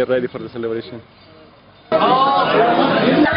Get ready for the celebration. Oh,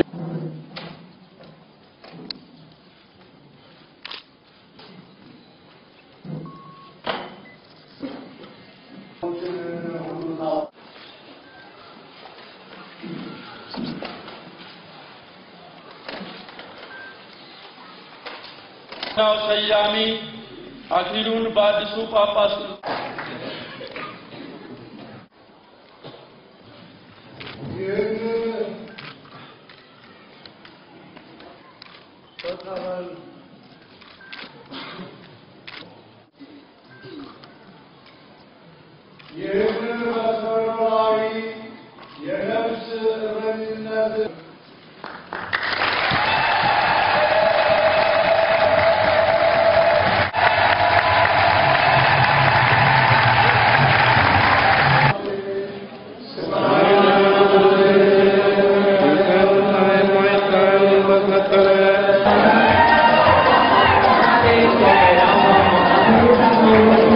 ዋናው ሰያሚ አክሊሉን በአዲሱ ጳጳስ Yeah.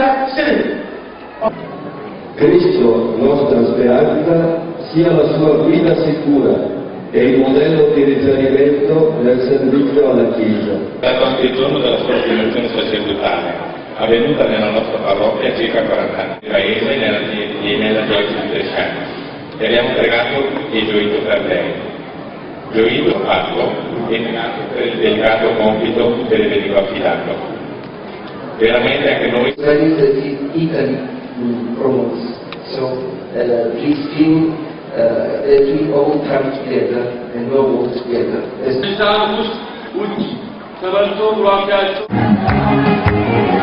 abbia senso. Cristo, nostra speranza, sia la sua guida sicura e il modello di riferimento nel servizio alla Chiesa. Dato anche il giorno della sua affermazione sacerdotale, avvenuta nella nostra parrocchia circa 40 anni, nel paese e nella, e nella diocesi cristiana. E abbiamo pregato e gioito per lei. Gioito fatto e il delicato compito che le veniva affidato. veramente anche noi. Value that it, Italy promotes. So uh, please feel uh, that we all come together and we work together. As...